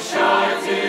shines